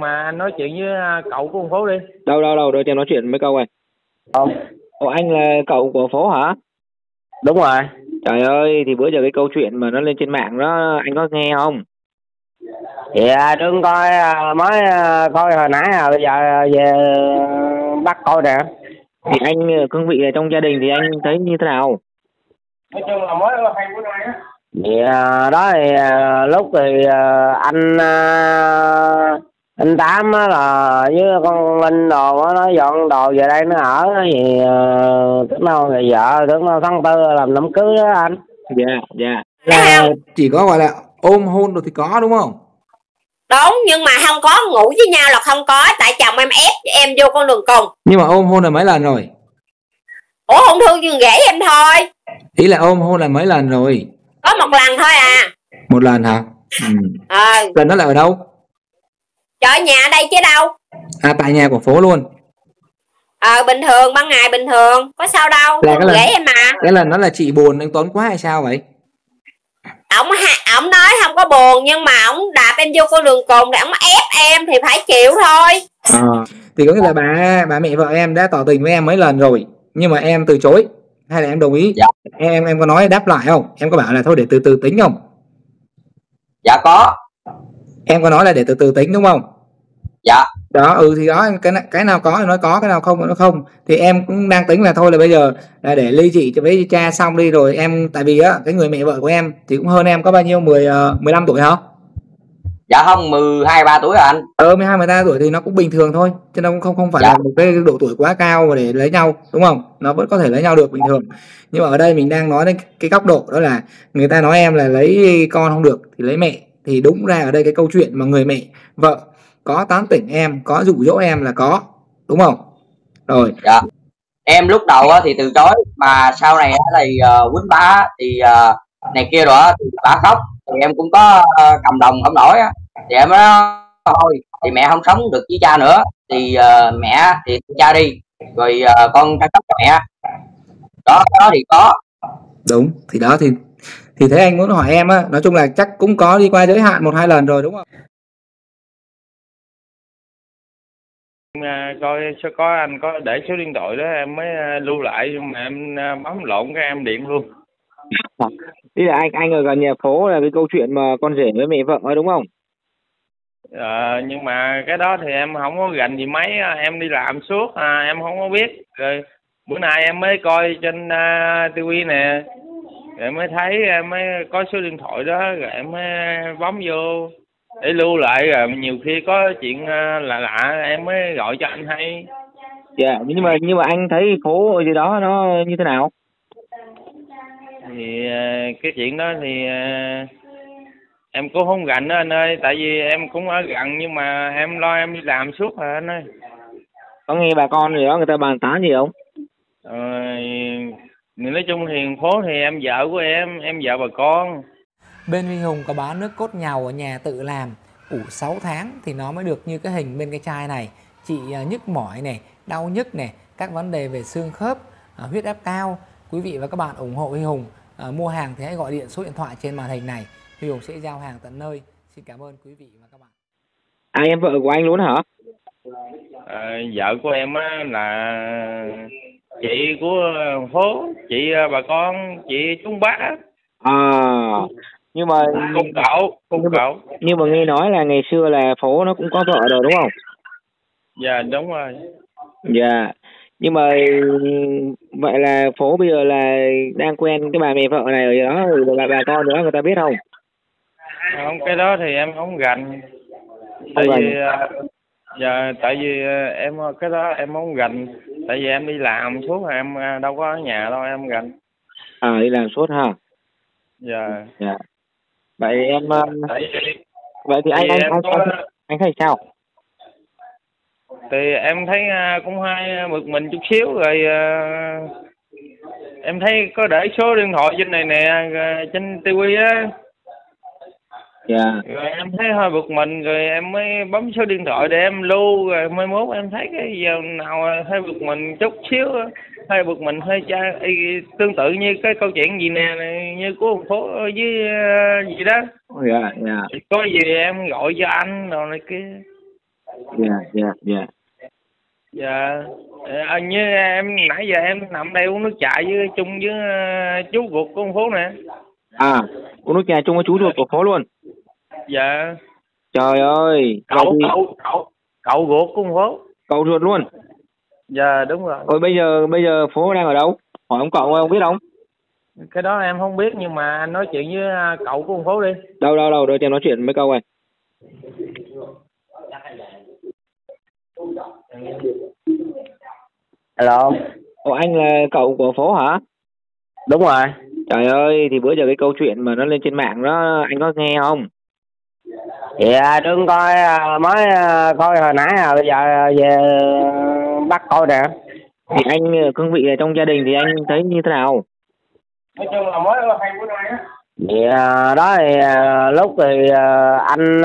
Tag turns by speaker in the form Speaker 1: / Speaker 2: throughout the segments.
Speaker 1: mà anh nói chuyện với à, cậu của phố đi.
Speaker 2: Đâu đâu đâu cho em nói chuyện mấy câu này
Speaker 1: không.
Speaker 2: Ồ anh là cậu của phố hả?
Speaker 1: Đúng rồi.
Speaker 2: Trời ơi thì bữa giờ cái câu chuyện mà nó lên trên mạng đó anh có nghe không?
Speaker 1: Dạ đừng coi à, mới à, coi hồi nãy à bây giờ về bắt coi nè.
Speaker 2: Thì anh cương vị trong gia đình thì anh thấy như thế nào?
Speaker 1: Nói chung là mới hay bữa nay á. Dạ đó thì à, lúc thì à, anh à, anh tám á là với con linh đồ á nó dọn đồ về đây nó ở thì uh, tức nào người vợ tức nào tháng tư làm đám cưới đó anh.
Speaker 2: Dạ dạ.
Speaker 3: Là
Speaker 4: chỉ có gọi là ôm hôn rồi thì có đúng không?
Speaker 3: Đúng nhưng mà không có ngủ với nhau là không có tại chồng em ép em vô con đường cùng.
Speaker 4: Nhưng mà ôm hôn là mấy lần rồi?
Speaker 3: Ủa không thương nhưng ghẻ em thôi.
Speaker 4: Ý là ôm hôn là mấy lần rồi?
Speaker 3: Có một lần thôi à.
Speaker 4: Một lần hả? Ừ.
Speaker 3: ờ.
Speaker 4: Lần đó là ở đâu
Speaker 3: trời nhà ở đây chứ đâu?
Speaker 4: À tại nhà của phố luôn.
Speaker 3: Ờ bình thường ban ngày bình thường có sao đâu
Speaker 4: Là cái lần-
Speaker 3: em mà.
Speaker 4: cái lần đó là chị buồn anh Tuấn quá hay sao vậy?
Speaker 3: Ổng ổng nói không có buồn nhưng mà ổng đạp em vô con đường cùng để ổng ép em thì phải chịu thôi.
Speaker 4: Ờ, thì có nghĩa là bà bà mẹ vợ em đã tỏ tình với em mấy lần rồi nhưng mà em từ chối. Hay là em đồng ý?
Speaker 5: Dạ.
Speaker 4: em em có nói đáp lại không? Em có bảo là thôi để từ từ tính không?
Speaker 5: Dạ có
Speaker 4: em có nói là để từ từ tính đúng không?
Speaker 5: Dạ.
Speaker 4: Đó ừ thì đó cái cái nào có thì nói có cái nào không thì nói không. Thì em cũng đang tính là thôi là bây giờ là để ly dị cho với cha xong đi rồi em tại vì á cái người mẹ vợ của em thì cũng hơn em có bao nhiêu 10 uh, 15 tuổi hả?
Speaker 5: Dạ không 12 3 tuổi rồi anh?
Speaker 4: Ờ 12 13 tuổi thì nó cũng bình thường thôi chứ nó cũng không không phải
Speaker 5: Dạ.
Speaker 4: là một cái độ tuổi quá cao mà để lấy nhau đúng không? Nó vẫn có thể lấy nhau được bình thường. Nhưng mà ở đây mình đang nói đến cái góc độ đó là người ta nói em là lấy con không được thì lấy mẹ thì đúng ra ở đây cái câu chuyện mà người mẹ vợ có tán tỉnh em có dụ dỗ em là có đúng không? Rồi.
Speaker 5: Dạ. Em lúc đầu thì từ chối mà sau này thì uh, quýnh bá thì ờ, này kia rồi thì bả khóc. Thì em cũng có ờ, cầm đồng không nổi thì em nói thôi thì mẹ không sống được với cha nữa thì ờ, mẹ thì cha đi rồi ờ, con chăm sóc cho mẹ. Đó đó thì có.
Speaker 4: Đúng thì đó thì thì thế anh muốn hỏi em á nói chung là chắc cũng có đi qua giới hạn một hai lần rồi đúng không?
Speaker 1: À, coi sao có anh có để số điện thoại đó em mới à, lưu lại nhưng mà em à, bấm lộn cái em điện luôn.
Speaker 2: Ý là anh anh ở gần nhà phố là cái câu chuyện mà con rể với mẹ vợ ấy, đúng không?
Speaker 1: Ờ, nhưng mà cái đó thì em không có gành gì mấy á, em đi làm suốt à, em không có biết. Rồi bữa nay em mới coi trên uh, tivi nè rồi em mới thấy em mới có số điện thoại đó rồi em mới bấm vô để lưu lại rồi nhiều khi có chuyện à, lạ lạ em mới gọi cho anh hay.
Speaker 2: Dạ nhưng mà nhưng mà anh thấy phố dưới đó nó như thế nào?
Speaker 1: Thì à, cái chuyện đó thì à, em cũng không gành đó anh ơi tại vì em cũng ở gần nhưng mà em lo em đi làm suốt rồi anh ơi.
Speaker 2: Có nghe bà con gì đó người ta bàn tán gì không?
Speaker 1: Ờ, nói chung thì phố thì em vợ của em em vợ bà con.
Speaker 6: Bên Huy Hùng có bán nước cốt nhàu ở nhà tự làm. Ủ 6 tháng thì nó mới được như cái hình bên cái chai này. Chị à, nhức mỏi này đau nhức này các vấn đề về xương khớp à, huyết áp cao. Quý vị và các bạn ủng hộ Huy Hùng à, mua hàng thì hãy gọi điện số điện thoại trên màn hình này. Huy Hùng sẽ giao hàng tận nơi. Xin cảm ơn quý vị và các bạn.
Speaker 2: À em vợ của anh luôn hả?
Speaker 1: Ờ, vợ của em á là chị của phố chị ờ, bà con chị chúng bác
Speaker 2: à nhưng mà
Speaker 1: cùng cậu cùng
Speaker 2: nhưng mà,
Speaker 1: cậu.
Speaker 2: nhưng mà nghe nói là ngày xưa là phố nó cũng có vợ rồi đúng không?
Speaker 1: Dạ đúng rồi.
Speaker 2: Dạ. Nhưng mà vậy là phố bây giờ là đang quen cái bà mẹ vợ này ở đó rồi bà, bà con nữa người ta biết không?
Speaker 1: Không cái đó thì em không gành tại vì ờ, dạ tại vì ờ, em cái đó em không gành tại vì em đi làm suốt rồi em ờ, đâu có ở nhà đâu em gành
Speaker 2: à đi làm suốt ha
Speaker 1: dạ.
Speaker 2: Dạ. Vậy em ờ,
Speaker 1: tại vì
Speaker 2: vậy thì anh anh anh,
Speaker 1: có
Speaker 2: anh, anh thấy sao?
Speaker 1: Thì em thấy cũng hay bực mình chút xíu rồi em thấy có để số điện thoại trên này nè trên tivi á
Speaker 2: dạ.
Speaker 1: Rồi em thấy hơi bực mình rồi em mới bấm số điện thoại để em lưu rồi mai mốt em thấy cái giờ nào hơi bực mình chút xíu hơi bực mình hơi cha y, tương tự như cái câu chuyện gì nè như của ông phố với à, gì đó.
Speaker 2: Dạ dạ.
Speaker 1: Có gì em gọi cho anh rồi này kia.
Speaker 2: Dạ dạ dạ.
Speaker 1: Dạ. À, như em nãy giờ em nằm đây uống nước chai với chung với uh, chú ruột của con phố nè.
Speaker 2: À uống nước trà chung với chú ruột của phố luôn
Speaker 1: dạ.
Speaker 2: Trời ơi
Speaker 1: cậu
Speaker 2: thì
Speaker 1: cậu cậu cậu ruột của phố
Speaker 2: cậu ruột luôn.
Speaker 1: Dạ đúng rồi.
Speaker 2: Rồi bây giờ bây giờ phố đang ở đâu? Hỏi ông cậu ông biết không?
Speaker 1: Cái đó em không biết nhưng mà anh nói chuyện với à, cậu của phố đi.
Speaker 2: Đâu đâu đâu để cho em nói chuyện mấy câu này
Speaker 7: alo.
Speaker 2: Ồ, anh là cậu của phố hả?
Speaker 7: Đúng rồi.
Speaker 2: Trời ơi thì bữa giờ cái câu chuyện mà nó lên trên mạng đó anh có nghe không
Speaker 7: thì à, đừng coi à, mới à, coi hồi nãy à bây giờ à, về bắt coi nè.
Speaker 2: Thì anh cương vị ở trong gia đình thì anh thấy như thế nào?
Speaker 1: Nói chung là mới hay bữa nay á.
Speaker 7: Thì à, đó thì lúc thì anh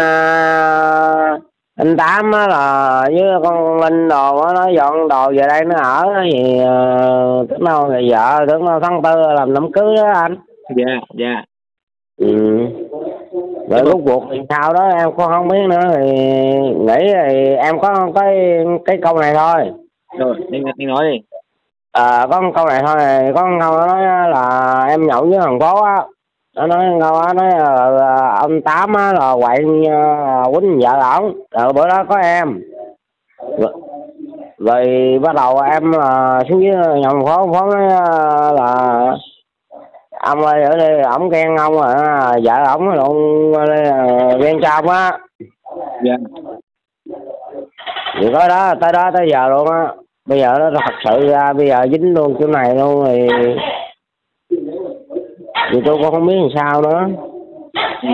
Speaker 7: anh tám á là với con linh đồ á nó dọn đồ về đây nó ở thì tưởng đâu người vợ tưởng đâu tháng tư làm đám cưới đó anh.
Speaker 2: Dạ dạ.
Speaker 7: Ừ. rồi lúc buộc thì sau đó em cũng không biết nữa thì nghĩ thì em có cái cái câu này thôi.
Speaker 2: Rồi anh, anh nói đi.
Speaker 7: À, có một câu này thôi có một câu nó nói là em nhậu với thằng phố á. Nó nói câu á nói là, là ông tám á là quậy uh, quýnh vợ ổng. Rồi bữa đó có em. Rồi, rồi bắt đầu em uh, xuống dưới nhậu phố phố nói uh, là ông ơi ở đây ổng ghen ông à vợ ổng luôn ghen trong á
Speaker 2: dạ
Speaker 7: thì có đó tới đó tới giờ luôn á bây giờ nó thật sự ra bây giờ dính luôn chỗ này luôn thì thì tôi cũng không biết làm sao nữa
Speaker 2: ừ.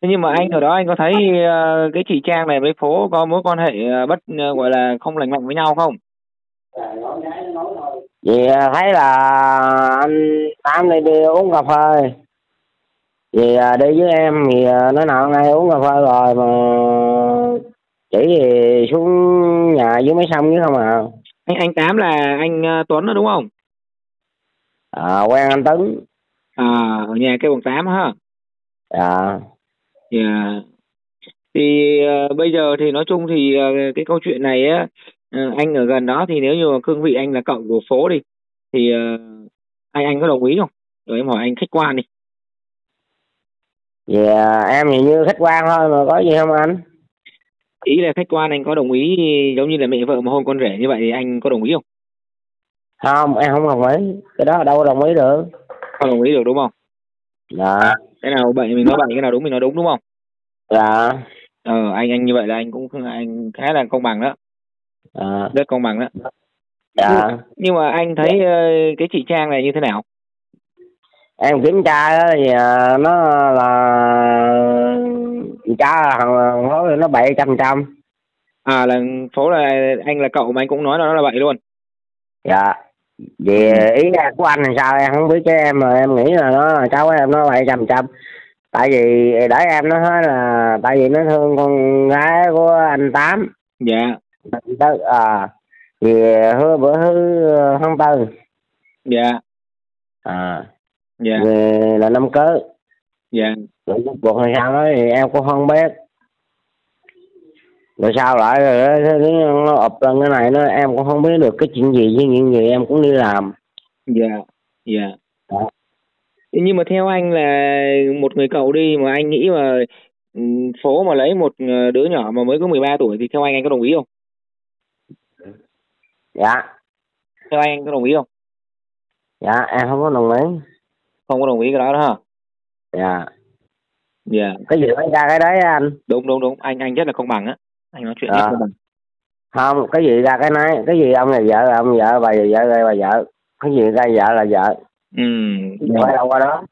Speaker 2: Nhưng mà anh ở đó anh có thấy ờ, cái chị Trang này với phố có mối quan hệ ờ, bất ờ, gọi là không lành mạnh với nhau không?
Speaker 7: Vì à, thấy là anh tám đi đi uống cà phê vì à, đi với em thì à, nói nào ngay uống cà phê rồi mà chỉ thì xuống nhà dưới mấy sông dưới không à
Speaker 2: Anh anh Tám là anh Tuấn đó đúng không?
Speaker 7: à quen anh tấn
Speaker 2: À ở nhà cái quận 8 ha.
Speaker 7: à
Speaker 2: Dạ. Thì ờ, bây giờ thì nói chung thì ờ, cái câu chuyện này á ờ, anh ở gần đó thì nếu như mà cương vị anh là cậu của phố đi thì ờ, anh anh có đồng ý không? Rồi em hỏi anh khách quan đi.
Speaker 7: à, em thì như khách quan thôi mà có gì không anh
Speaker 2: Ý là khách quan anh có đồng ý giống như là mẹ vợ mà hôn con rể như vậy thì anh có đồng ý không?
Speaker 7: không em không đồng ý cái đó đâu đồng ý được
Speaker 2: Không đồng ý được đúng không?
Speaker 7: dạ
Speaker 2: Cái nào bậy mình nói bậy, cái nào đúng mình nói đúng đúng không?
Speaker 7: dạ
Speaker 2: Ờ anh anh như vậy là anh cũng anh khá là công bằng đó,
Speaker 7: dạ
Speaker 2: rất công bằng đó.
Speaker 7: dạ.
Speaker 2: Nhưng mà anh thấy ờ, cái chị Trang này như thế nào?
Speaker 7: em kiểm tra đó thì à, nó là trả thằng nó nó bảy trăm trăm.
Speaker 2: À là phố là anh là cậu mà anh cũng nói là nó là vậy luôn.
Speaker 7: dạ. Vì ý ra của anh là sao em không biết chứ em mà em nghĩ là nó là cháu em nó bảy trăm trăm. Tại vì để em nó nói là tại vì nó thương con gái của anh tám.
Speaker 2: Dạ,
Speaker 7: đó à thì hứa bữa hứa tháng tư
Speaker 2: dạ,
Speaker 7: à
Speaker 2: dạ,
Speaker 7: về là năm cớ
Speaker 2: dạ.
Speaker 7: rồi rốt cuộc hay sao đó thì em cũng không biết rồi sao lại rồi nó ập lên cái này nó em cũng không biết được cái chuyện gì với những gì em cũng đi làm
Speaker 2: Dạ, dạ.
Speaker 7: Đó.
Speaker 2: Nhưng mà theo anh là một người cậu đi mà anh nghĩ mà ừ, phố mà lấy một ờ, đứa nhỏ mà mới có 13 tuổi thì theo anh anh có đồng ý không?
Speaker 7: Dạ
Speaker 2: Theo anh anh có đồng ý không?
Speaker 7: dạ em không có đồng ý
Speaker 2: Không có đồng ý cái đó đó hả?
Speaker 7: dạ
Speaker 2: Dạ,
Speaker 7: cái gì phải ra cái đấy anh
Speaker 2: đúng đúng đúng, anh anh rất là công bằng á. Anh nói chuyện rất
Speaker 7: À.
Speaker 2: công bằng.
Speaker 7: không cái gì ra cái này cái gì ông là vợ là ông vợ bà vợ là bà vợ cái gì ra vợ là vợ
Speaker 2: Ừ.
Speaker 7: phải đâu qua đó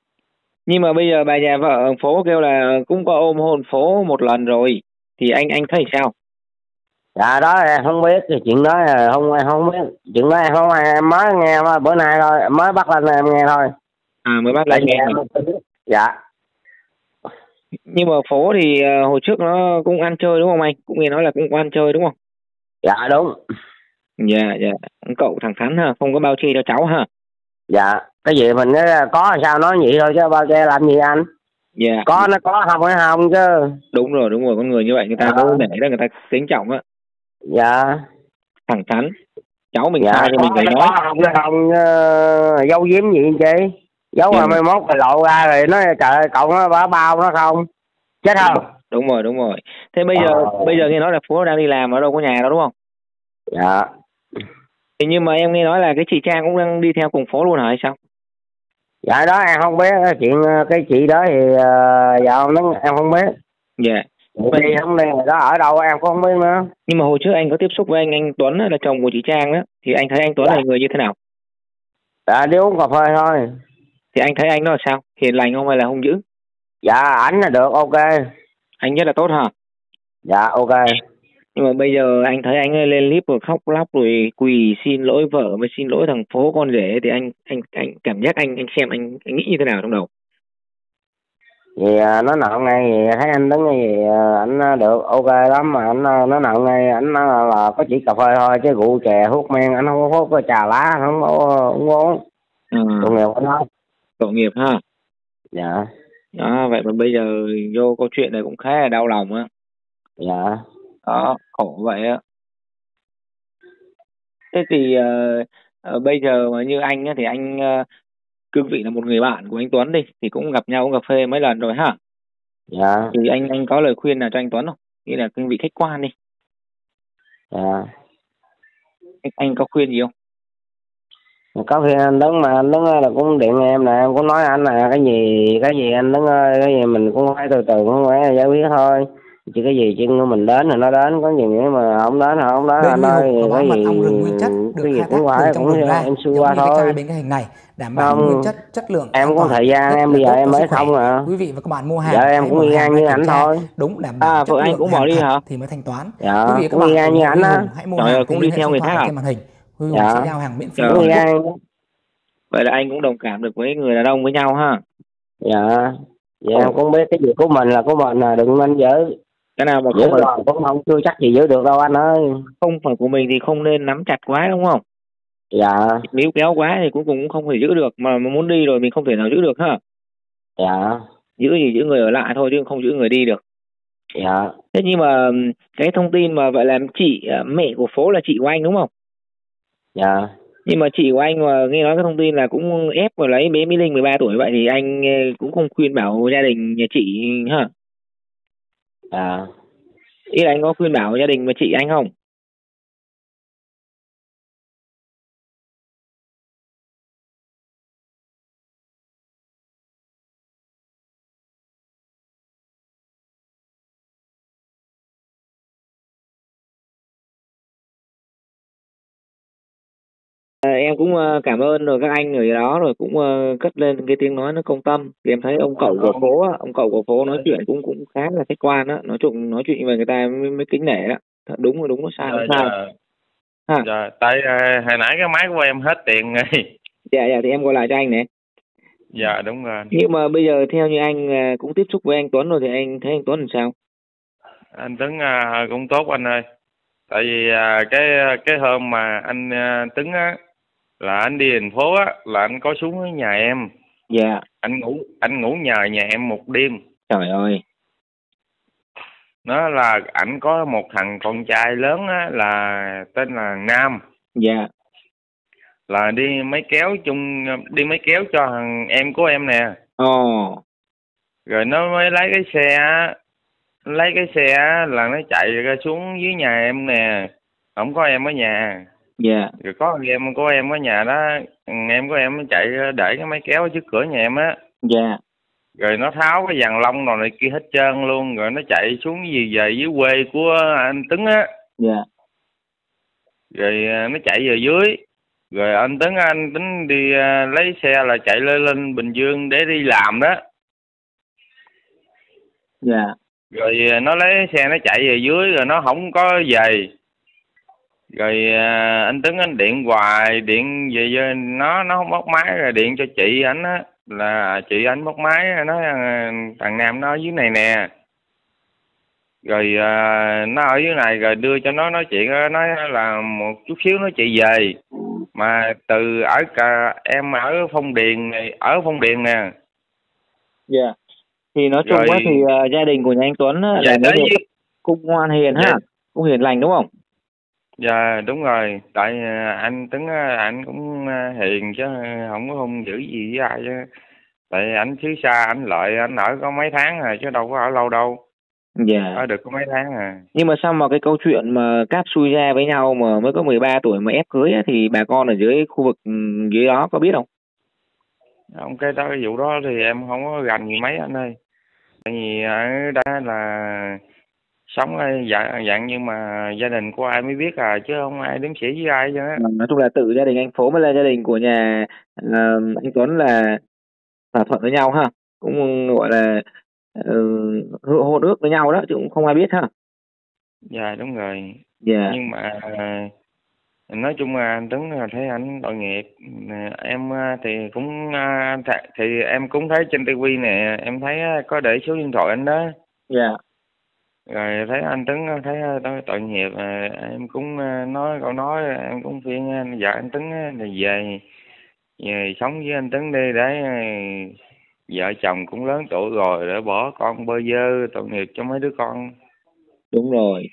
Speaker 2: Nhưng mà bây giờ bà nhà vợ phố kêu là cũng có ôm hôn phố một lần rồi thì anh anh thấy sao?
Speaker 7: Dạ đó em không biết cái chuyện đó là không em không biết chuyện đó em không em mới nghe bữa nay thôi mới bắt lên em nghe thôi
Speaker 2: À mới bắt
Speaker 7: vì
Speaker 2: nghe.
Speaker 7: dạ
Speaker 2: Nhưng mà phố thì ờ, hồi trước nó cũng ăn chơi đúng không anh? Cũng nghe nói là cũng ăn chơi đúng không?
Speaker 7: dạ đúng
Speaker 2: Dạ dạ, cậu thẳng thắn ha, không có bao che cho cháu ha.
Speaker 7: dạ cái gì mình là có sao nói vậy thôi chứ bao che làm gì anh
Speaker 2: Dạ.
Speaker 7: có nó có không phải không chứ
Speaker 2: đúng rồi đúng rồi con người như vậy người ta
Speaker 7: Ờ.
Speaker 2: có để đó người ta kính trọng á
Speaker 7: dạ.
Speaker 2: Thẳng thắn cháu mình
Speaker 7: dạ
Speaker 2: sai thì mình phải nói.
Speaker 7: không? Không uh, giấu giếm gì chị? Giấu mà mai mốt rồi lộ ra rồi nói trời cậu nó bả bao nó không? Chết không?
Speaker 2: Đúng rồi đúng rồi. Thế bây giờ
Speaker 7: Ờ.
Speaker 2: bây giờ nghe nói là phú đang đi làm ở đâu có nhà đâu đúng không?
Speaker 7: Dạ.
Speaker 2: Thì nhưng mà em nghe nói là cái chị trang cũng đang đi theo cùng phố luôn hả hay sao?
Speaker 7: Dạ đó em không biết chuyện ờ, cái chị đó thì uh, dạ nó em không biết.
Speaker 2: Dạ.
Speaker 7: Chị đi không đi người đó ở đâu em cũng không biết nữa.
Speaker 2: Nhưng mà hồi trước anh có tiếp xúc với anh anh Tuấn là chồng của chị Trang đó thì anh thấy anh Tuấn
Speaker 7: Dạ.
Speaker 2: là người như thế nào?
Speaker 7: Dạ đi uống cà phê thôi.
Speaker 2: Thì anh thấy anh nó là sao? Hiền lành không hay là hung dữ?
Speaker 7: Dạ ảnh là được ok.
Speaker 2: Anh rất là tốt hả?
Speaker 7: Dạ ok.
Speaker 2: Nhưng mà bây giờ anh thấy anh ấy lên clip rồi khóc lóc rồi quỳ xin lỗi vợ mới xin lỗi thằng phố con rể thì anh anh anh cảm giác anh anh xem anh, anh nghĩ như thế nào trong đầu
Speaker 7: thì à, nó nặng ngay thì thấy anh đứng thì à, ảnh à, được ok lắm mà anh nó nặng ngay ảnh nói là có chỉ cà phê thôi chứ rượu chè hút men anh không có hút trà lá anh không có không có uống.
Speaker 2: À,
Speaker 7: tội nghiệp của nó
Speaker 2: tội nghiệp ha?
Speaker 7: Dạ.
Speaker 2: Đó vậy mà bây giờ vô câu chuyện này cũng khá là đau lòng á.
Speaker 7: Dạ.
Speaker 2: Đó khổ vậy á. Thế thì ờ, bây giờ mà như anh á thì anh ờ, cương vị là một người bạn của anh Tuấn đi thì cũng gặp nhau cà phê mấy lần rồi ha?
Speaker 7: Dạ.
Speaker 2: Thì anh anh có lời khuyên nào cho anh Tuấn không? Nghĩa là cương vị khách quan đi.
Speaker 7: Dạ.
Speaker 2: Anh, anh có khuyên gì không?
Speaker 7: Có khi anh đứng mà anh đứng là cũng điện em nè em cũng nói anh là cái gì cái gì anh đứng ơi cái gì mình cũng phải từ từ cũng phải giải quyết thôi chứ cái gì của mình đến thì nó đến có gì nữa mà không đến thì không đến
Speaker 6: Bên
Speaker 7: anh ơi
Speaker 6: có
Speaker 7: cái gì
Speaker 6: ong rừng nguyên chất được
Speaker 7: cái gì
Speaker 6: khai thác
Speaker 7: cũng
Speaker 6: từ
Speaker 7: phải
Speaker 6: trong
Speaker 7: cũng
Speaker 6: rừng ra
Speaker 7: em xui
Speaker 6: giống
Speaker 7: qua thôi.
Speaker 6: bên cái hình này đảm bảo
Speaker 7: Không.
Speaker 6: nguyên chất chất lượng
Speaker 7: em có thời gian em
Speaker 6: là
Speaker 7: bây giờ em mới xong à.
Speaker 6: Quý vị và các bạn mua hàng
Speaker 7: dạ em cũng ngang như
Speaker 6: tra
Speaker 7: thôi.
Speaker 6: đúng đảm bảo
Speaker 2: À,
Speaker 6: chất
Speaker 2: anh
Speaker 6: lượng
Speaker 2: cũng bỏ đi hả?
Speaker 6: thì mới thanh toán.
Speaker 7: Dạ
Speaker 6: quý vị và các
Speaker 7: cũng
Speaker 6: bạn ủng
Speaker 7: như
Speaker 6: Huy
Speaker 7: á
Speaker 6: Hùng, hãy mua
Speaker 2: Trời cũng đi theo người khác à?
Speaker 6: trên màn hình. Huy Hùng
Speaker 7: Dạ.
Speaker 6: sẽ giao hàng miễn phí.
Speaker 7: Ngang
Speaker 2: vậy là anh cũng đồng cảm được với người đàn ông với nhau ha.
Speaker 7: Dạ. Dạ em cũng biết cái gì của mình là của mình à đừng nên giữ
Speaker 2: cái nào mà không phải
Speaker 7: rồi cũng không chưa chắc gì giữ được đâu anh ơi.
Speaker 2: Không phải của mình thì không nên nắm chặt quá đúng không?
Speaker 7: Dạ.
Speaker 2: Níu kéo quá thì cuối cùng cũng không thể giữ được mà mà muốn đi rồi mình không thể nào giữ được ha.
Speaker 7: Dạ.
Speaker 2: Giữ gì giữ người ở lại thôi chứ không giữ người đi được.
Speaker 7: Dạ.
Speaker 2: Thế nhưng mà cái thông tin mà vậy là chị à, mẹ của phố là chị của anh đúng không?
Speaker 7: Dạ.
Speaker 2: Nhưng mà chị của anh mà nghe nói cái thông tin là cũng ép vào lấy bé Mỹ Linh 13 tuổi vậy thì anh ờ, cũng không khuyên bảo gia đình nhà chị ha
Speaker 7: à,
Speaker 2: ý là anh có khuyên bảo gia đình và chị anh không? Em cũng ờ, cảm ơn rồi các anh ở đó rồi cũng ờ, cất lên cái tiếng nói nó công tâm. Thì em thấy ông cậu của phố á, ông cậu của phố nói chuyện cũng cũng khá là khách quan á nói chung nói chuyện về người ta mới, mới kính nể đó. Thật đúng là đúng nó sai nó sai.
Speaker 1: dạ.
Speaker 2: Ha.
Speaker 1: dạ tại ờ, hồi nãy cái máy của em hết tiền rồi
Speaker 2: dạ dạ thì em gọi lại cho anh nè.
Speaker 1: Dạ đúng rồi.
Speaker 2: Nhưng mà bây giờ theo như anh à, cũng tiếp xúc với anh Tuấn rồi thì anh thấy anh Tuấn làm sao?
Speaker 1: Anh Tuấn à, cũng tốt anh ơi. Tại vì à, cái cái hôm mà anh à, Tuấn á là anh đi thành phố á là anh có xuống với nhà em.
Speaker 2: Dạ.
Speaker 1: Anh ngủ anh ngủ nhờ nhà em một đêm.
Speaker 2: Trời ơi.
Speaker 1: Nó là ảnh có một thằng con trai lớn á là tên là Nam.
Speaker 2: Dạ.
Speaker 1: Là đi máy kéo chung đi máy kéo cho thằng em của em nè.
Speaker 2: Ồ.
Speaker 1: Rồi nó mới lấy cái xe á, lấy cái xe á là nó chạy ra xuống dưới nhà em nè. Không có em ở nhà
Speaker 2: dạ.
Speaker 1: Rồi có thằng em của em ở nhà đó em của em nó chạy để cái máy kéo ở trước cửa nhà em á.
Speaker 2: Dạ.
Speaker 1: Rồi nó tháo cái dàn lông rồi này kia hết trơn luôn rồi nó chạy xuống gì về dưới quê của anh Tấn á.
Speaker 2: Dạ.
Speaker 1: Rồi à, nó chạy về dưới. Rồi anh Tấn anh tính đi à, lấy xe là chạy lên lên Bình Dương để đi làm đó.
Speaker 2: Dạ.
Speaker 1: Rồi à, nó lấy xe nó chạy về dưới rồi nó không có về rồi à, anh Tấn anh điện hoài điện về cho nó nó không bắt máy rồi điện cho chị anh á là chị anh bắt máy nói à, thằng Nam nó ở dưới này nè. Rồi à, nó ở dưới này rồi đưa cho nó nói chuyện nói là một chút xíu nó chị về. Mà từ ở cả em ở phong điền này ở phong điền nè.
Speaker 2: Dạ. Thì nói chung
Speaker 1: Rồi-
Speaker 2: á thì à, gia đình của nhà anh Tuấn
Speaker 1: dạ
Speaker 2: là
Speaker 1: với
Speaker 2: cũng ngoan hiền ha
Speaker 1: Dạ.
Speaker 2: cũng hiền lành đúng không
Speaker 1: dạ đúng rồi. Tại à, anh Tuấn á, anh cũng à, hiền chứ không có hung dữ gì với ai chứ. Tại anh xứ xa anh lợi anh ở có mấy tháng rồi chứ đâu có ở lâu đâu.
Speaker 2: Dạ.
Speaker 1: Ở được có mấy tháng à.
Speaker 2: Nhưng mà sao mà cái câu chuyện mà cáp xui ra với nhau mà mới có 13 tuổi mà ép cưới á, thì bà con ở dưới khu vực ừ, dưới đó có biết không?
Speaker 1: Không cái đó cái vụ đó thì em không có gành gì mấy anh ơi. Tại vì ở đó là sống dạng dạng như mà gia đình của ai mới biết à chứ không ai đếm xỉa với ai chứ
Speaker 2: Ờ, nói chung là tự gia đình anh phố mới là gia đình của nhà ờ, anh Tuấn là thỏa thuận với nhau ha. Cũng gọi là uh, hôn ước với nhau đó chứ cũng không ai biết ha.
Speaker 1: Dạ đúng rồi.
Speaker 2: Dạ.
Speaker 1: Nhưng mà à, nói chung là anh Tuấn thấy anh tội nghiệp. Em thì cũng th- thì em cũng thấy trên tivi nè em thấy có để số điện thoại anh đó.
Speaker 2: Dạ
Speaker 1: rồi thấy anh Tuấn thấy à, tôi tội, nghiệp à, em cũng à, nói câu nói à, em cũng khuyên anh vợ anh Tuấn thì về về sống với anh Tuấn đi để vợ chồng cũng lớn tuổi rồi để bỏ con bơ vơ tội nghiệp cho mấy đứa con.
Speaker 2: Đúng rồi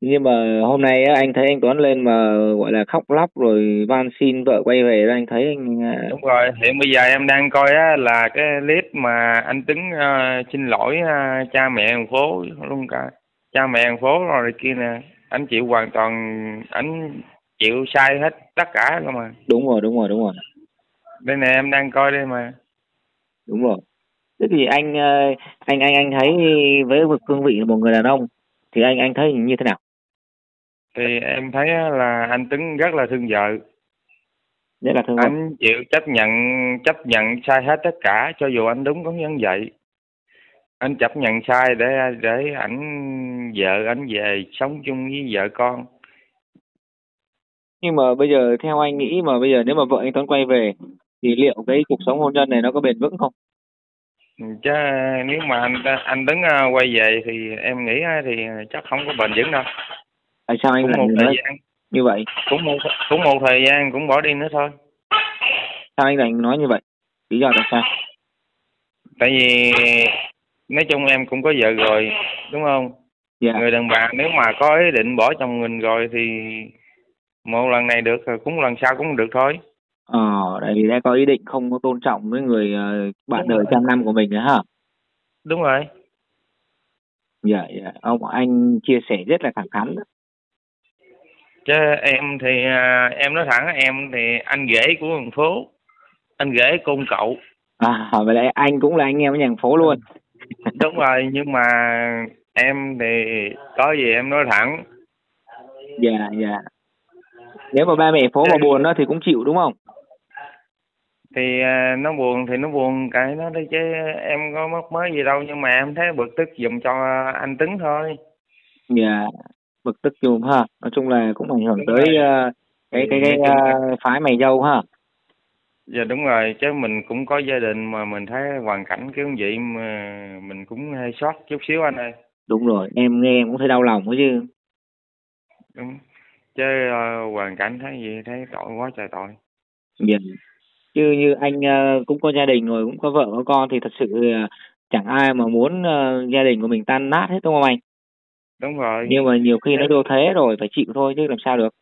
Speaker 2: nhưng mà hôm nay á, anh thấy anh Tuấn lên mà gọi là khóc lóc rồi van xin vợ quay về đó anh thấy anh à,
Speaker 1: đúng rồi hiện bây giờ em đang coi á là cái clip mà anh Tuấn à, xin lỗi à, cha mẹ thành phố luôn cả cha mẹ thành phố rồi kia nè. Anh chịu hoàn toàn anh chịu sai hết tất cả cơ mà.
Speaker 2: Đúng rồi đúng rồi đúng rồi.
Speaker 1: Đây nè em đang coi đây mà.
Speaker 2: Đúng rồi. Thế thì anh anh anh anh thấy với cương vị là một người đàn ông thì anh anh thấy như thế nào
Speaker 1: thì em thấy là anh Tuấn rất là thương vợ.
Speaker 2: Rất là thương
Speaker 1: anh chịu chấp nhận chấp nhận sai hết tất cả cho dù anh đúng cũng vẫn vậy. Anh chấp nhận sai để để ảnh vợ ảnh về sống chung với vợ con.
Speaker 2: Nhưng mà bây giờ theo anh nghĩ mà bây giờ nếu mà vợ anh Tuấn quay về thì liệu cái cuộc sống hôn nhân này nó có bền vững không?
Speaker 1: Chứ nếu mà anh anh Tuấn à, quay về thì em nghĩ á thì chắc không có bền vững đâu
Speaker 2: sao anh
Speaker 1: cũng
Speaker 2: lại
Speaker 1: một
Speaker 2: nói
Speaker 1: thời gian.
Speaker 2: Như vậy.
Speaker 1: Cũng một cũng một thời gian cũng bỏ đi nữa thôi.
Speaker 2: Sao anh lại nói như vậy. Lý do tại sao?
Speaker 1: Tại vì nói chung em cũng có vợ rồi đúng không?
Speaker 2: Dạ.
Speaker 1: Người đàn bà nếu mà có ý định bỏ chồng mình rồi thì một lần này được cũng lần sau cũng được thôi.
Speaker 2: Ờ tại vì đã có ý định không có tôn trọng với người ờ, bạn đời trăm năm của mình nữa hả?
Speaker 1: Đúng rồi.
Speaker 2: Dạ dạ. Ông anh chia sẻ rất là thẳng thắn đó.
Speaker 1: Chứ em thì à, em nói thẳng em thì anh rể của thành phố anh rể côn cậu.
Speaker 2: À vậy lại anh cũng là anh em ở nhà phố luôn.
Speaker 1: Đúng rồi nhưng mà em thì có gì em nói thẳng.
Speaker 2: Dạ dạ. Nếu mà ba mẹ phố mà buồn đó thì cũng chịu đúng không?
Speaker 1: Thì à, nó buồn thì nó buồn cái nó đi chứ em có mất mới gì đâu nhưng mà em thấy bực tức dùng cho anh Tuấn thôi.
Speaker 2: Dạ bực tức chùm ha. Nói chung là cũng ảnh hưởng tới ờ, cái cái cái ờ, phái mày dâu ha.
Speaker 1: Dạ đúng rồi. Chứ mình cũng có gia đình mà mình thấy hoàn cảnh kiểu vậy mà mình cũng hơi sót chút xíu anh ơi.
Speaker 2: Đúng rồi. Em nghe em cũng thấy đau lòng ấy chứ.
Speaker 1: Đúng. Chứ ờ, hoàn cảnh thấy gì thấy tội quá trời tội.
Speaker 2: Dạ. Chứ như anh ờ, cũng có gia đình rồi cũng có vợ có con thì thật sự là chẳng ai mà muốn ờ, gia đình của mình tan nát hết đúng không anh
Speaker 1: đúng rồi.
Speaker 2: Nhưng mà nhiều khi nó đâu thế rồi phải chịu thôi chứ làm sao được.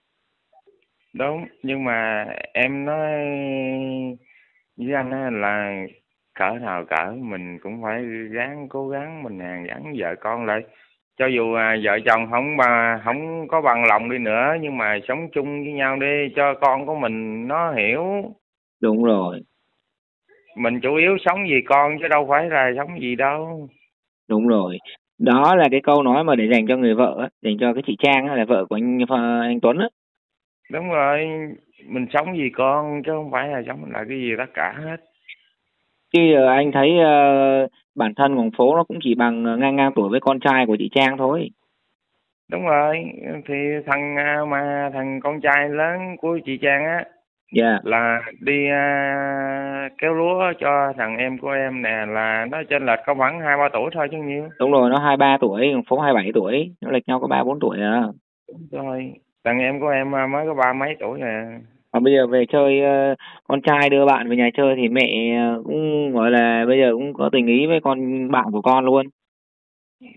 Speaker 1: Đúng nhưng mà em nói với anh là cỡ nào cỡ mình cũng phải ráng cố gắng mình hàn gắn vợ con lại. Cho dù à, vợ chồng không mà không có bằng lòng đi nữa nhưng mà sống chung với nhau đi cho con của mình nó hiểu.
Speaker 2: Đúng rồi.
Speaker 1: Mình chủ yếu sống vì con chứ đâu phải là sống gì đâu.
Speaker 2: Đúng rồi đó là cái câu nói mà để dành cho người vợ dành cho cái chị trang là vợ của anh ờ, anh tuấn đó.
Speaker 1: đúng rồi mình sống vì con chứ không phải là sống là cái gì tất cả hết
Speaker 2: chứ ờ, anh thấy uh, bản thân của phố nó cũng chỉ bằng ngang ngang tuổi với con trai của chị trang thôi
Speaker 1: đúng rồi thì thằng mà thằng con trai lớn của chị trang á
Speaker 2: dạ.
Speaker 1: Là đi à, kéo lúa cho thằng em của em nè là nó trên lệch có khoảng hai ba tuổi thôi chứ nhiêu.
Speaker 2: Đúng rồi nó hai ba tuổi còn phố hai bảy tuổi nó lệch nhau có ba bốn tuổi à.
Speaker 1: Đúng rồi thằng em của em à, mới có ba mấy tuổi nè.
Speaker 2: Còn bây giờ về chơi ờ, con trai đưa bạn về nhà chơi thì mẹ ờ, cũng gọi là bây giờ cũng có tình ý với con bạn của con luôn.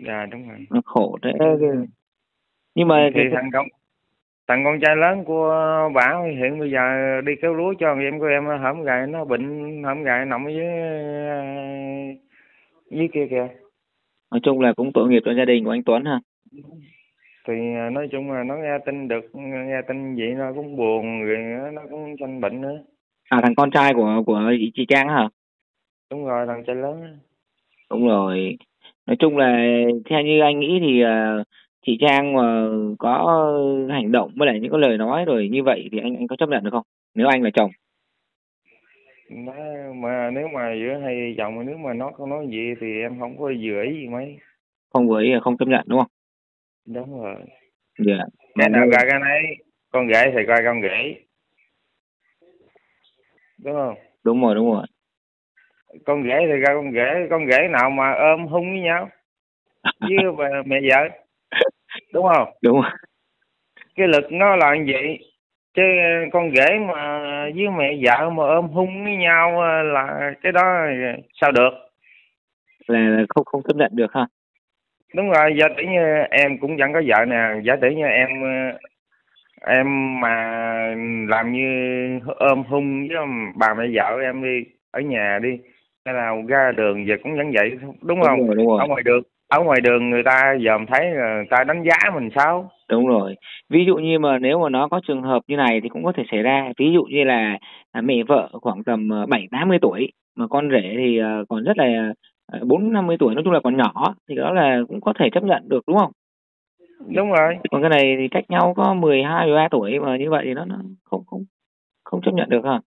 Speaker 1: Dạ đúng rồi.
Speaker 2: Nó khổ thế. Nhưng mà
Speaker 1: thì thằng con thằng con trai lớn của bà hiện bây giờ đi kéo lúa cho người em của em hổm gài nó bệnh hổm gài nằm ở dưới kia kìa.
Speaker 2: Nói chung là cũng tội nghiệp cho gia đình của anh Tuấn ha.
Speaker 1: Thì à, nói chung là nó nghe tin được nghe tin vậy nó cũng buồn rồi nó cũng sanh bệnh nữa.
Speaker 2: À thằng con trai của của chị Trang hả?
Speaker 1: Đúng rồi thằng trai lớn.
Speaker 2: Đúng rồi. Nói chung là theo như anh nghĩ thì chị Trang mà có hành động với lại những cái lời nói rồi như vậy thì anh anh có chấp nhận được không? Nếu anh là chồng.
Speaker 1: Nó mà nếu mà giữa hai chồng nếu mà nó không nói gì thì em không có vừa ý gì mấy.
Speaker 2: Không vừa ý là không chấp nhận đúng không?
Speaker 1: Đúng rồi.
Speaker 2: Dạ.
Speaker 1: Cái
Speaker 2: Mà
Speaker 1: nào coi cái nấy con rể thì coi con rể đúng không?
Speaker 2: Đúng rồi đúng rồi.
Speaker 1: Con rể thì coi con rể con rể nào mà ôm hung với nhau? Với mẹ vợ đúng không?
Speaker 2: Đúng. Rồi
Speaker 1: cái lực nó là như vậy. Chứ con rể mà với mẹ vợ mà ôm hung với nhau ờ, là cái đó sao được?
Speaker 2: Là không không chấp nhận được ha?
Speaker 1: Đúng rồi giả tỷ như em cũng vẫn có vợ nè. Giả tỷ như em ờ, em mà làm như ôm hung với bà mẹ vợ em đi ở nhà đi hay là ra đường về cũng vẫn vậy đúng không?
Speaker 2: đúng rồi đúng rồi.
Speaker 1: Ở ngoài đường ở ngoài đường người ta dòm thấy là người ta đánh giá mình sao?
Speaker 2: Đúng rồi. Ví dụ như mà nếu mà nó có trường hợp như này thì cũng có thể xảy ra. Ví dụ như là à, mẹ vợ khoảng tầm ờ, bảy tám mươi tuổi mà con rể thì ờ, còn rất là ờ, bốn năm mươi tuổi nói chung là còn nhỏ thì đó là cũng có thể chấp nhận được đúng không?
Speaker 1: Đúng rồi.
Speaker 2: Còn cái này thì cách nhau có mười hai mười ba tuổi mà như vậy thì nó, nó không không không chấp nhận được ha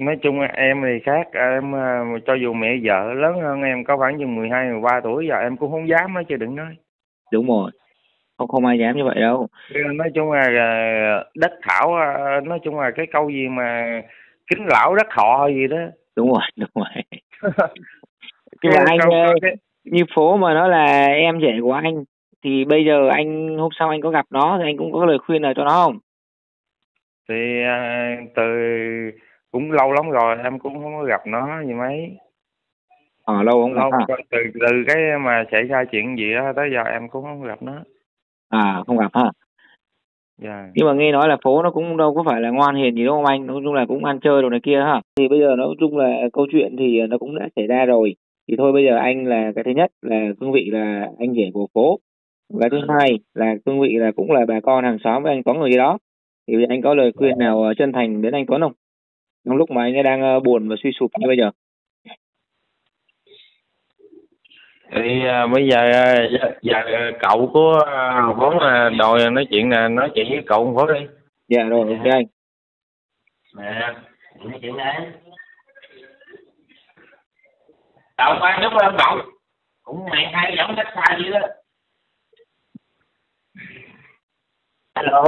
Speaker 1: nói chung em thì khác em ờ, cho dù mẹ vợ lớn hơn em có khoảng chừng 12, 13 tuổi giờ em cũng không dám á chứ đừng nói.
Speaker 2: Đúng rồi. Không không ai dám như vậy đâu.
Speaker 1: Nói chung là ờ, đất thảo ờ, nói chung là cái câu gì mà kính lão đất họ gì đó.
Speaker 2: Đúng rồi đúng rồi. Nhưng mà
Speaker 1: Cái
Speaker 2: anh
Speaker 1: cái-
Speaker 2: như phố mà nó là em rể của anh thì bây giờ anh hôm sau anh có gặp nó thì anh cũng có lời khuyên nào cho nó không?
Speaker 1: Thì à, từ cũng lâu lắm rồi em cũng không có gặp nó gì mấy.
Speaker 2: Ờ lâu không gặp
Speaker 1: lâu
Speaker 2: ha
Speaker 1: từ từ cái mà xảy ra chuyện gì đó tới giờ em cũng không gặp nó.
Speaker 2: À không gặp ha
Speaker 1: dạ.
Speaker 2: Nhưng mà nghe nói là phố nó cũng đâu có phải là ngoan hiền gì đúng không anh? Nói chung là cũng ăn chơi đồ này kia ha thì bây giờ nói chung là câu chuyện thì nó cũng đã xảy ra rồi. Thì thôi bây giờ anh là cái thứ nhất là cương vị là anh rể của phố. Cái thứ hai là cương vị là cũng là bà con hàng xóm với anh Tuấn rồi gì đó. Thì anh có lời khuyên nào ờ, chân thành đến anh Tuấn không trong lúc mà anh ấy đang ờ, buồn và suy sụp như bây giờ.
Speaker 1: Thì à, bây giờ à, giờ, cậu của vốn à, đòi nói chuyện nè nói chuyện với cậu một đi.
Speaker 2: Dạ rồi ok anh.
Speaker 1: Nè nói chuyện đây cậu ba lúc em cậu. Cũng mày hai giống cách xa vậy đó. Alo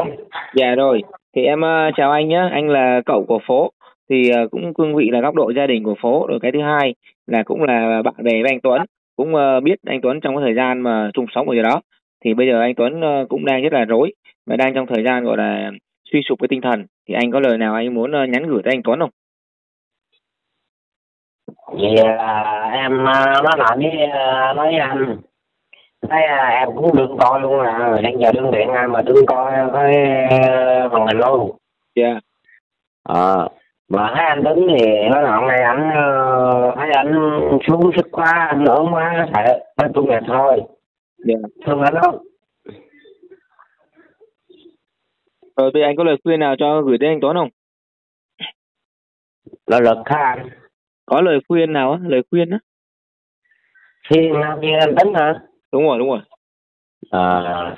Speaker 2: Dạ rồi, thì em ờ, chào anh nhé, anh là cậu của phố, thì ờ, cũng cương vị là góc độ gia đình của phố. Rồi cái thứ hai là cũng là bạn bè với anh Tuấn, cũng ờ, biết anh Tuấn trong cái thời gian mà chung sống ở giờ đó. Thì bây giờ anh Tuấn ờ, cũng đang rất là rối và đang trong thời gian gọi là suy sụp cái tinh thần. Thì anh có lời nào anh muốn nhắn gửi tới anh Tuấn không?
Speaker 7: vậy à, em à, nói lại với à, nói anh thấy à, em cũng đừng coi luôn à hiện giờ đương điện ai mà đừng coi cái à, phần hình luôn
Speaker 2: Dạ,
Speaker 7: ờ mà thấy anh đứng thì nói là hôm nay anh ờ, thấy anh xuống sức quá anh ốm quá phải phải tôi mệt thôi
Speaker 2: dạ.
Speaker 7: thương anh lắm
Speaker 2: Rồi bây giờ anh có lời khuyên nào cho gửi tới anh Tuấn không?
Speaker 7: là lực hả anh
Speaker 2: Có lời khuyên nào á, lời khuyên á?
Speaker 7: thiên như anh tính hả
Speaker 2: Đúng rồi, đúng rồi.
Speaker 7: à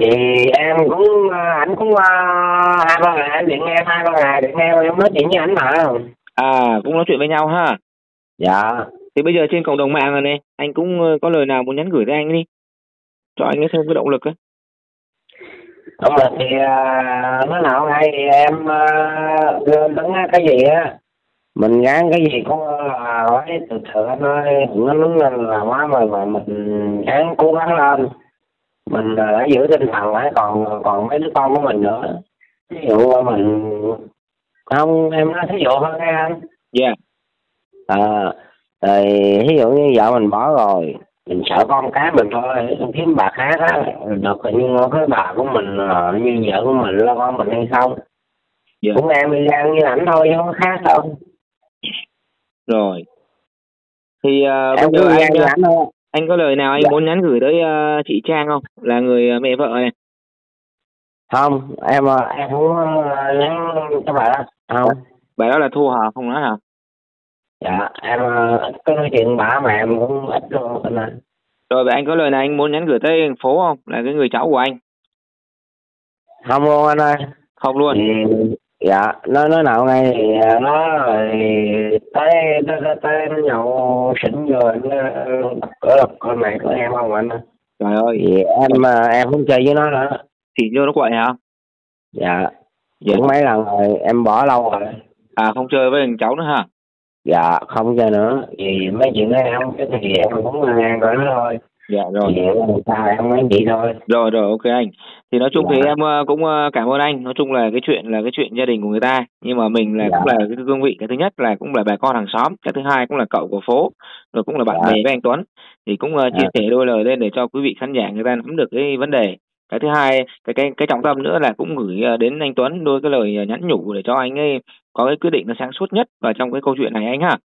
Speaker 7: thì em cũng à, ảnh cũng à, hai ba ngày anh điện em hai ba ngày điện em em nói chuyện với ảnh mà
Speaker 2: À, cũng nói chuyện với nhau ha.
Speaker 7: dạ
Speaker 2: Thì bây giờ trên cộng đồng mạng rồi này, anh cũng ờ, có lời nào muốn nhắn gửi tới anh đi. Cho anh ấy thêm cái động lực ấy.
Speaker 7: đúng rồi thì à, nói nào hay thì em đưa đứng cái gì á mình gán cái gì cũng là nói từ từ đừng có đứng lên là quá mà mà mình gắng cố gắng lên. Mình à, đã giữ tinh thần phải còn còn mấy đứa con của mình nữa. Ví dụ mình không em nói thí dụ thôi nghe anh.
Speaker 2: Dạ.
Speaker 7: à rồi ví dụ như vợ mình bỏ rồi mình sợ con cái mình thôi kiếm bà khác á. Được nhưng cái bà của mình ờ, như vợ của mình lo con mình hay không?
Speaker 2: Dạ.
Speaker 7: cũng em đi ra như ảnh thôi chứ không khác đâu
Speaker 2: rồi. Thì uh,
Speaker 7: em
Speaker 2: bây giờ anh
Speaker 7: ảnh thôi
Speaker 2: anh có lời nào anh
Speaker 7: Dạ.
Speaker 2: muốn nhắn gửi tới ờ, chị Trang không? Là người ờ, mẹ vợ này.
Speaker 7: Không em em ờ, nhắn cho bà đó. Không.
Speaker 2: Bà đó là thua hả không nói hả?
Speaker 7: Dạ em có nói chuyện bà mà em cũng ít luôn
Speaker 2: rồi vậy anh có lời nào anh muốn nhắn gửi tới thành phố không? Là cái người cháu của anh.
Speaker 7: Không luôn anh ơi.
Speaker 2: Không luôn
Speaker 7: dạ nó nói nào ngay thì ờ, nó rồi tới tới tới, tới nó nhậu xỉn rồi nó đập cửa đập con này của em không anh?
Speaker 2: Trời ơi.
Speaker 7: Thì em ờ, em không chơi với nó nữa.
Speaker 2: Thì vô nó quậy hả?
Speaker 7: Dạ.
Speaker 2: Dạ.
Speaker 7: cũng mấy lần rồi em bỏ lâu rồi.
Speaker 2: À không chơi với thằng cháu nữa hả?
Speaker 7: Dạ không chơi nữa. Vì mấy chuyện đó em cái thì em cũng ngang rồi nó thôi
Speaker 2: dạ rồi.
Speaker 7: Thì sao em nói vậy thôi.
Speaker 2: Rồi rồi ok anh. Thì nói chung thì
Speaker 7: Dạ.
Speaker 2: em ờ, cũng ờ, cảm ơn anh. Nói chung là cái chuyện là cái chuyện gia đình của người ta. Nhưng mà mình là
Speaker 7: Dạ.
Speaker 2: cũng là cái cương vị. Cái thứ nhất là cũng là bà con hàng xóm. Cái thứ hai cũng là cậu của phố. Rồi cũng là bạn
Speaker 7: Dạ.
Speaker 2: bè với anh Tuấn. Thì cũng ờ, chia
Speaker 7: Dạ.
Speaker 2: sẻ đôi lời lên để cho quý vị khán giả người ta nắm được cái vấn đề. Cái thứ hai cái cái cái trọng tâm nữa là cũng gửi đến anh Tuấn đôi cái lời nhắn nhủ để cho anh ấy có cái quyết định nó sáng suốt nhất vào trong cái câu chuyện này anh ha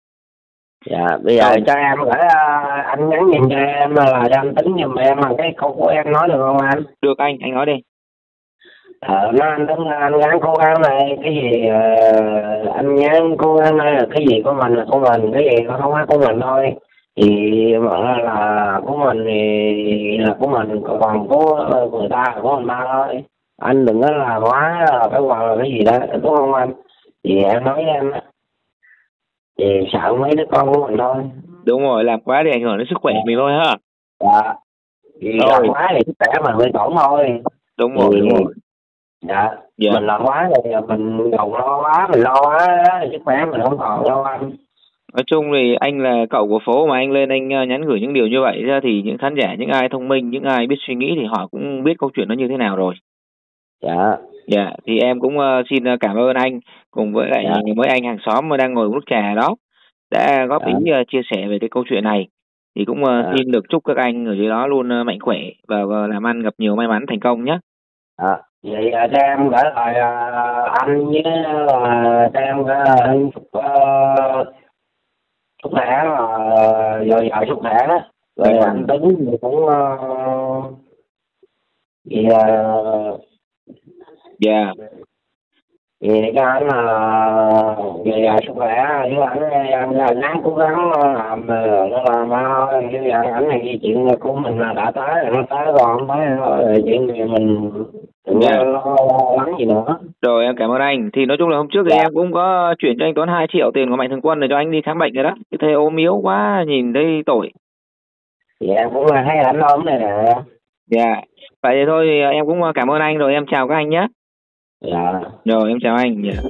Speaker 7: dạ bây giờ cho em gửi ờ, anh nhắn nhìn cho em là anh tính giùm em bằng cái câu của em nói được không anh?
Speaker 2: Được anh anh nói đi.
Speaker 7: Ờ nó anh tính anh gắng cố gắng này cái gì ờ, anh gắng cố gắng này là cái gì của mình là của mình cái gì nó không phải của mình thôi. Thì mà là của mình thì là của mình còn của người ta là của người ta thôi. Anh đừng có là quá là phải hoặc là cái gì đó đúng không anh? Thì em nói với em á thì sợ mấy đứa con của mình thôi.
Speaker 2: Đúng rồi làm quá thì ảnh hưởng đến sức khỏe mình thôi ha.
Speaker 7: Dạ. Thì
Speaker 2: Rồi.
Speaker 7: làm quá thì sức khỏe mình bị tổn thôi.
Speaker 2: Đúng rồi đúng rồi.
Speaker 7: dạ.
Speaker 2: Dạ.
Speaker 7: Mình làm quá thì mình gồng lo quá mình lo quá á, sức khỏe mình không còn đâu anh.
Speaker 2: Nói chung thì anh là cậu của phố mà anh lên anh ờ, nhắn gửi những điều như vậy ra thì những khán giả những ai thông minh những ai biết suy nghĩ thì họ cũng biết câu chuyện nó như thế nào rồi.
Speaker 7: Dạ
Speaker 2: dạ thì em cũng ờ, xin ờ, cảm ơn anh cùng với lại
Speaker 7: Dạ.
Speaker 2: mấy anh hàng xóm mà đang ngồi uống nước trà đó đã góp
Speaker 7: Dạ.
Speaker 2: ý ờ, chia sẻ về cái câu chuyện này thì cũng ờ,
Speaker 7: Dạ.
Speaker 2: xin được chúc các anh ở dưới đó luôn ờ, mạnh khỏe và ờ, làm ăn gặp nhiều may mắn thành công nhé
Speaker 7: dạ vậy à, cho em gửi lời à, anh với là cho em gửi lời anh chúc uh, chúc khỏe là dồi dào sức khỏe đó rồi anh tính cũng uh, vì uh,
Speaker 2: dạ.
Speaker 7: Vì cho anh là dồi dào sức khỏe. Với anh anh là ráng cố gắng làm nó làm thôi. Chứ anh ảnh này cái chuyện của mình là đã tới rồi nó tới còn không tới Rồi chuyện gì mình
Speaker 2: Dạ.
Speaker 7: lắng gì nữa.
Speaker 2: Rồi em cảm ơn anh. Thì nói chung là hôm trước thì
Speaker 7: Dạ.
Speaker 2: em cũng có chuyển cho anh Tuấn 2 triệu tiền của mạnh thường quân để cho anh đi khám bệnh rồi đó. Cái thầy ốm yếu quá nhìn thấy tội.
Speaker 7: Thì em cũng là thấy ảnh ốm này nè.
Speaker 2: Dạ. Vậy thì thôi thì em cũng cảm ơn anh rồi. Em chào các anh nhé
Speaker 7: dạ.
Speaker 2: Rồi em chào anh. Dạ.